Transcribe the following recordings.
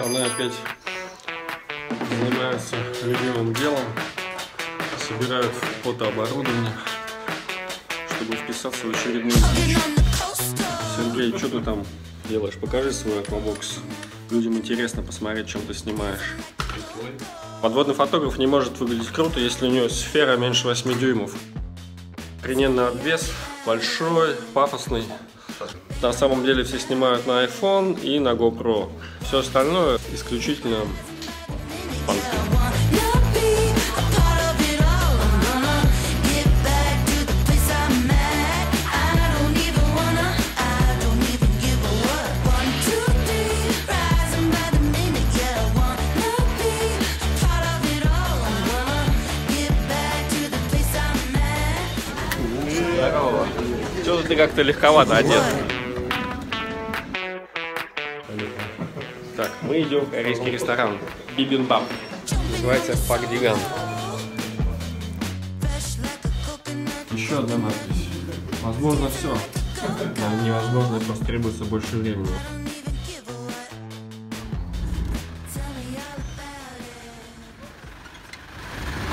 Пацаны опять занимаются любимым делом. Собирают фотооборудование, чтобы вписаться в очередную встречу. Сергей, что ты там делаешь? Покажи свой аквабокс. Людям интересно посмотреть, чем ты снимаешь. Подводный фотограф не может выглядеть круто, если у него сфера меньше 8 дюймов. Охрененный обвес, большой, пафосный. На самом деле все снимают на iPhone и на GoPro. Все остальное исключительно понты. Ты как-то легковато одет? Так, мы идем в корейский ресторан. Бибимбап. Называется Пак Диган. Еще одна надпись. Возможно все. Но невозможно, просто требуется больше времени.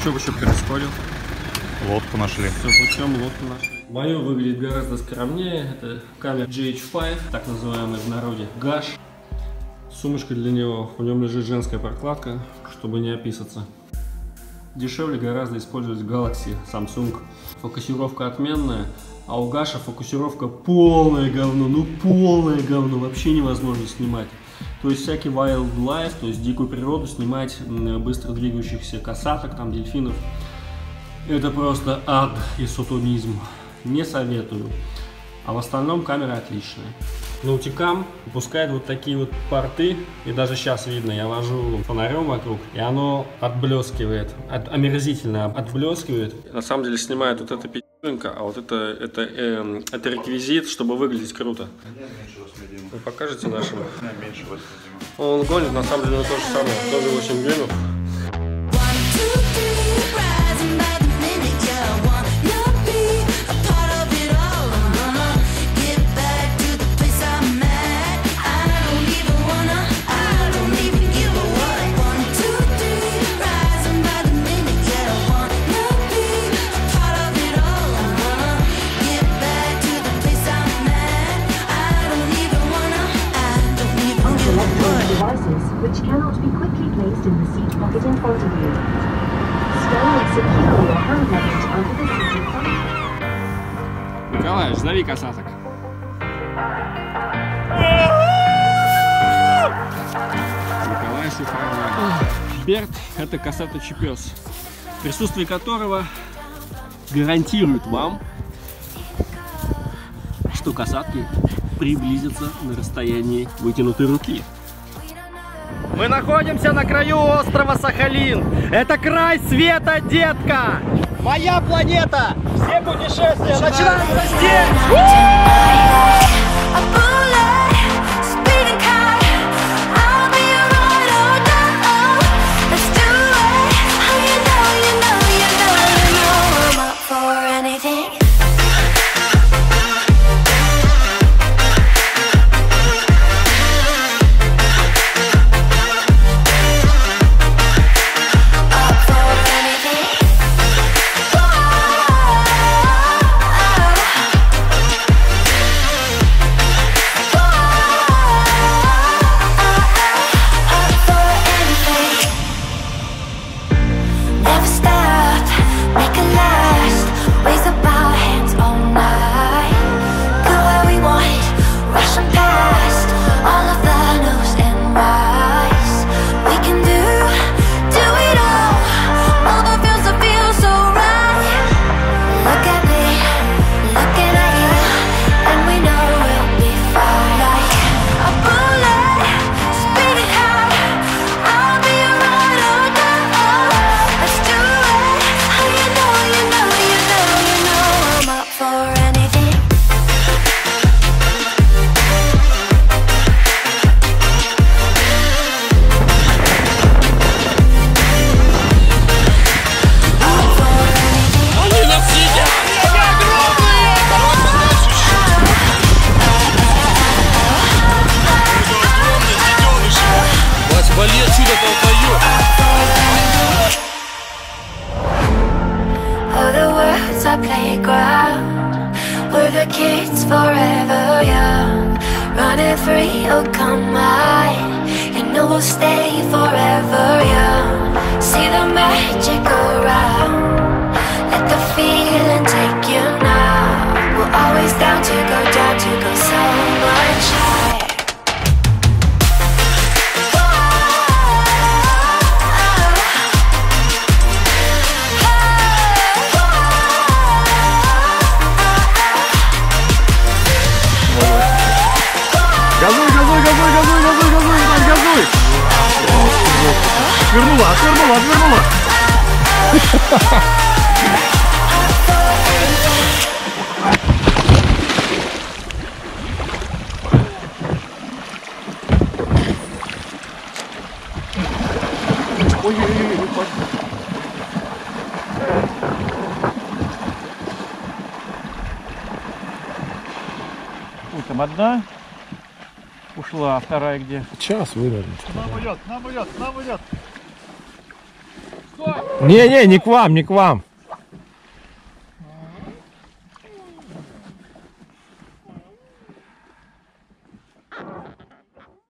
Что вообще происходит? Лодку нашли. Все путем лодку нашли. Мое выглядит гораздо скромнее. Это камера GH5, так называемый в народе гаш. Сумочка для него, в нем лежит женская прокладка, чтобы не описаться. Дешевле гораздо использовать Galaxy, Samsung. Фокусировка отменная, а у Гаша фокусировка полное говно, ну полное говно, вообще невозможно снимать. То есть всякий wildlife, то есть дикую природу снимать быстро двигающихся касаток, там дельфинов, это просто ад и сатанизм. Не советую. А в остальном камера отличная. Наутикам выпускает вот такие вот порты, и даже сейчас видно, я вожу фонарем вокруг, и оно отблескивает, от, омерзительно отблескивает. На самом деле снимает вот эта пи***нка, а вот это, это, эм, это реквизит, чтобы выглядеть круто. Вы покажете нашему? Меньше 8 Он гонит, на самом деле, то же самое, тоже 8 дюймов. Николаевич, зови касаток. Николай Шифровой. Берт – это косаточий пес, присутствие которого гарантирует вам, что касатки приблизятся на расстоянии вытянутой руки. Мы находимся на краю острова Сахалин. Это край света, детка! Моя планета! Все путешествия начинаются здесь! Anything. It's forever young. Running free, oh come mine. And we'll stay forever young. See the magic around. Газуй, газуй, газуй, газуй, газуй, газуй, Иван, газуй! Отвернула, отвернула, отвернула! Ой-ой-ой, упасть. Ой, там одна ушла, а вторая где? Час вывернуть. Нам идет, нам идет, нам идет. Не-не, не к вам, не к вам.